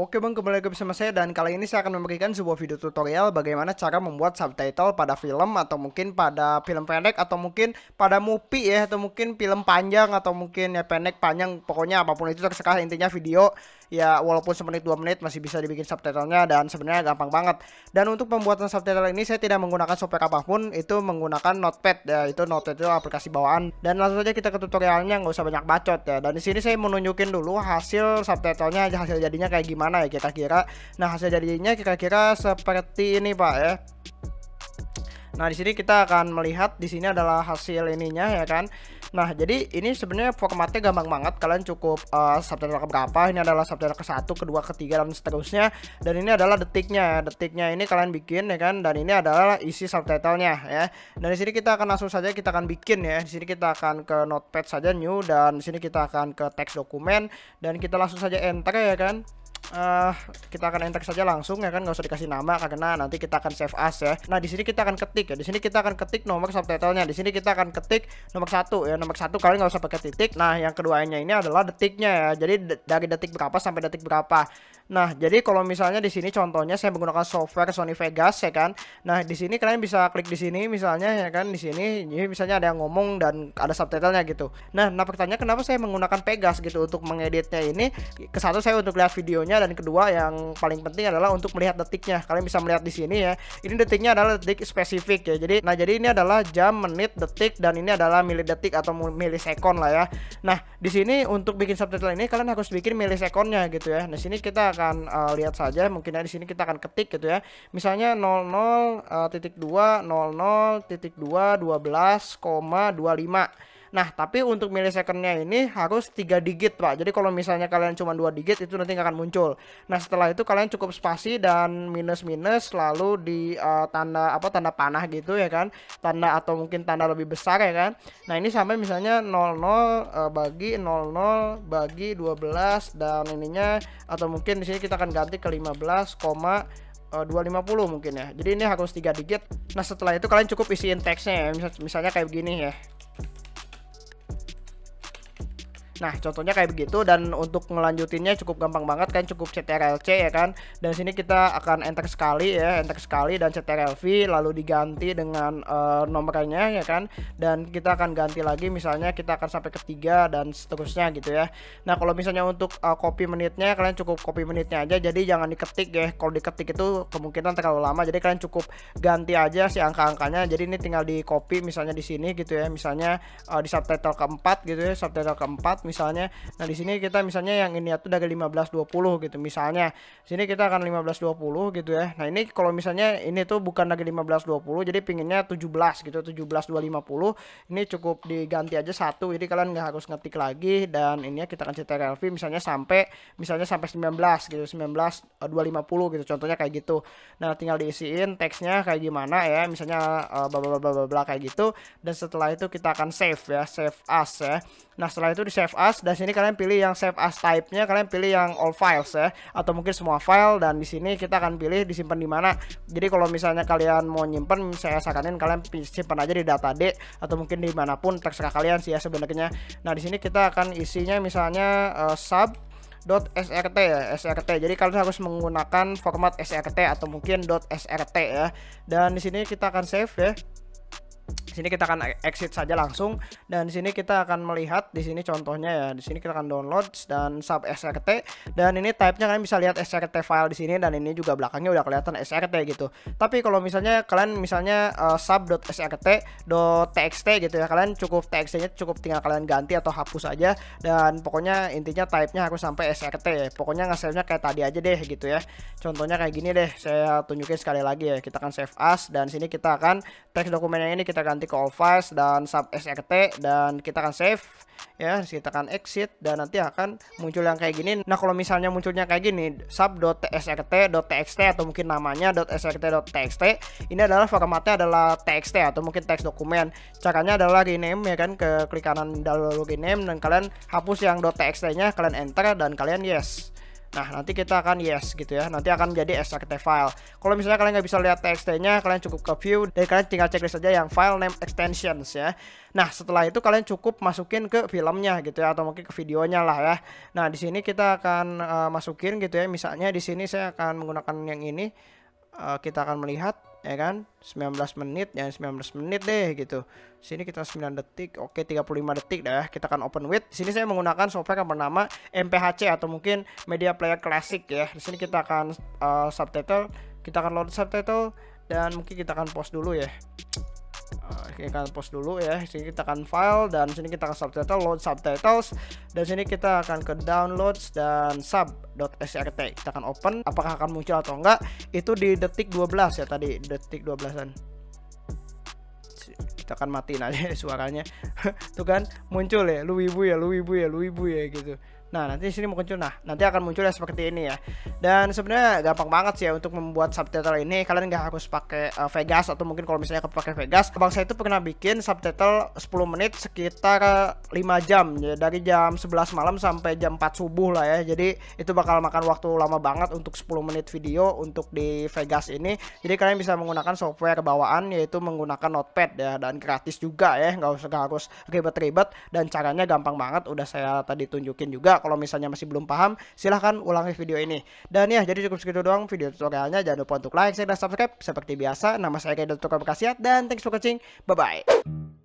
Oke bang, kembali lagi bersama saya dan kali ini saya akan memberikan sebuah video tutorial bagaimana cara membuat subtitle pada film atau mungkin pada film pendek atau mungkin pada movie ya atau mungkin film panjang atau mungkin ya pendek panjang pokoknya apa pun itu terserah intinya video. Ya walaupun semenit dua menit masih bisa dibikin subtitlenya dan sebenarnya gampang banget. Dan untuk pembuatan subtitle ini saya tidak menggunakan software apa pun itu menggunakan notepad ya itu notepad itu aplikasi bawaan. Dan langsung saja kita ke tutorialnya nggak usah banyak bacot ya. Dan di sini saya menunjukin dulu hasil subtitlenya hasil jadinya kayak gimana ya kira-kira nah hasil jadinya kira-kira seperti ini pak ya Nah, di sini kita akan melihat di sini adalah hasil ininya ya kan. Nah, jadi ini sebenarnya formatnya gampang banget. Kalian cukup uh, subtitle ke berapa? Ini adalah subtitle ke satu, kedua, ketiga dan seterusnya. Dan ini adalah detiknya. Detiknya ini kalian bikin ya kan. Dan ini adalah isi subtitlenya ya. Dan di sini kita akan langsung saja kita akan bikin ya. Di sini kita akan ke notepad saja new dan di sini kita akan ke teks dokumen dan kita langsung saja enter ya kan uh, kita akan enter saja langsung ya kan nggak usah dikasih nama karena nanti kita akan save as ya. Nah di sini kita akan ketik ya. Di sini kita akan ketik nomor subtitlenya. Di sini kita akan ketik nomor satu ya. Nomor satu kalian nggak usah pakai titik. Nah yang keduanya ini adalah detiknya ya. Jadi dari detik berapa sampai detik berapa. Nah, jadi kalau misalnya di sini contohnya saya menggunakan software Sony Vegas ya kan. Nah, di sini kalian bisa klik di sini misalnya ya kan. Di sini jadi misalnya ada yang ngomong dan ada subtitlenya gitu. Nah, nah pertanyaan kenapa saya menggunakan Vegas gitu untuk mengeditnya ini? Ke satu saya untuk lihat videonya dan kedua yang paling penting adalah untuk melihat detiknya. Kalian bisa melihat di sini ya. Ini detiknya adalah detik spesifik ya. Jadi nah jadi ini adalah jam, menit, detik dan ini adalah milidetik atau milisekon lah ya. Nah, di sini untuk bikin subtitle ini kalian harus bikin milisekonnya gitu ya. Nah, sini kita akan uh, lihat saja mungkin di sini kita akan ketik gitu ya misalnya 00 titik 2 00 titik 2 12,25 Nah, tapi untuk milisecondnya ini harus tiga digit, Pak. Jadi kalau misalnya kalian cuma dua digit itu nanti akan muncul. Nah, setelah itu kalian cukup spasi dan minus-minus lalu di uh, tanda apa tanda panah gitu ya kan. Tanda atau mungkin tanda lebih besar ya kan. Nah, ini sampai misalnya 00 uh, bagi 00 bagi 12 dan ininya atau mungkin di sini kita akan ganti ke 15, 250 mungkin ya. Jadi ini harus tiga digit. Nah, setelah itu kalian cukup isiin teksnya ya. misalnya kayak begini ya. Nah, contohnya kayak begitu dan untuk ngelanjutinnya cukup gampang banget kan cukup CTRL C ya kan. Dan sini kita akan enter sekali ya, enter sekali dan CTRL V lalu diganti dengan uh, nomornya ya kan. Dan kita akan ganti lagi misalnya kita akan sampai ketiga dan seterusnya gitu ya. Nah, kalau misalnya untuk uh, copy menitnya kalian cukup copy menitnya aja jadi jangan diketik ya. Kalau diketik itu kemungkinan terlalu lama jadi kalian cukup ganti aja si angka-angkanya. Jadi ini tinggal di copy misalnya di sini gitu ya. Misalnya uh, di subtitle keempat gitu ya, subtitle keempat misalnya. Nah, di sini kita misalnya yang ini itu dari 1520 gitu misalnya. Sini kita akan 1520 gitu ya. Nah, ini kalau misalnya ini tuh bukan lagi 1520 jadi pinginnya 17 gitu, 17250. Ini cukup diganti aja satu. Jadi kalian nggak harus ngetik lagi dan ini ya kita akan CTRL V misalnya sampai misalnya sampai 19 gitu, 19 250 gitu. Contohnya kayak gitu. Nah, tinggal diisiin teksnya kayak gimana ya. Misalnya uh, bla bla bla bla kayak gitu dan setelah itu kita akan save ya, save as ya. Nah, setelah itu di save as dan sini kalian pilih yang save as type-nya, kalian pilih yang all files ya atau mungkin semua file dan di sini kita akan pilih disimpan di mana. Jadi kalau misalnya kalian mau nyimpan, saya saranin kalian simpan aja di data D atau mungkin di mana pun terserah kalian sih ya sebenarnya. Nah, di sini kita akan isinya misalnya uh, sub .srt ya srt jadi kalian harus menggunakan format srt atau mungkin .srt ya dan di sini kita akan save ya di sini kita akan exit saja langsung dan di sini kita akan melihat di sini contohnya ya. Di sini kita akan download dan sub SRT dan ini type-nya kalian bisa lihat SRT file di sini dan ini juga belakangnya udah kelihatan SRT gitu. Tapi kalau misalnya kalian misalnya uh, sub.srt.txt gitu ya, kalian cukup txt-nya cukup tinggal kalian ganti atau hapus aja dan pokoknya intinya type-nya harus sampai SRT ya. Pokoknya nge-save-nya kayak tadi aja deh gitu ya. Contohnya kayak gini deh, saya tunjukin sekali lagi ya. Kita akan save as dan sini kita akan teks dokumennya ini kita ganti nanti ke all files dan sub srt dan kita akan save ya kita akan exit dan nanti akan muncul yang kayak gini. Nah kalau misalnya munculnya kayak gini sub.srt.txt atau mungkin namanya .srt.txt ini adalah formatnya adalah txt atau mungkin teks dokumen. Caranya adalah rename ya kan ke klik kanan download rename dan kalian hapus yang .txt nya kalian enter dan kalian yes Nah, nanti kita akan yes gitu ya. Nanti akan menjadi extract file. Kalau misalnya kalian nggak bisa lihat txt-nya, kalian cukup ke view dan kalian tinggal checklist saja yang file name extensions ya. Nah, setelah itu kalian cukup masukin ke filmnya gitu ya atau mungkin ke videonya lah ya. Nah, di sini kita akan uh, masukin gitu ya. Misalnya di sini saya akan menggunakan yang ini. Uh, kita akan melihat ya kan? 19 menit ya 19 menit deh gitu. Sini kita 9 detik oke 35 detik dah kita akan open with. Sini saya menggunakan software yang bernama MPHC atau mungkin Media Player Classic ya. Di sini kita akan uh, subtitle kita akan load subtitle dan mungkin kita akan post dulu ya kita akan post dulu ya. Sini kita akan file dan sini kita akan subtitle load subtitles. Dan sini kita akan ke downloads dan sub.srt kita akan open apakah akan muncul atau enggak. Itu di detik 12 ya tadi detik 12an kita akan matiin aja suaranya. Tuh kan muncul ya lu ibu ya lu ibu ya lu ibu ya gitu Nah, nanti sini muncul. Nah, nanti akan muncul ya seperti ini ya. Dan sebenarnya gampang banget sih ya untuk membuat subtitle ini. Kalian nggak harus pakai uh, Vegas atau mungkin kalau misalnya pakai Vegas, Bang saya itu pernah bikin subtitle 10 menit sekitar 5 jam ya dari jam 11 malam sampai jam 4 subuh lah ya. Jadi itu bakal makan waktu lama banget untuk 10 menit video untuk di Vegas ini. Jadi kalian bisa menggunakan software bawaan yaitu menggunakan Notepad ya dan gratis juga ya, nggak usah harus ribet-ribet dan caranya gampang banget udah saya tadi tunjukin juga kalau misalnya masih belum paham, silahkan ulangi video ini. Dan ya, jadi cukup segitu doang video tutorialnya. Jangan lupa untuk like, share, dan subscribe. Seperti biasa, nama saya Kaido Tukar Bekasiat, dan thanks for watching. Bye-bye.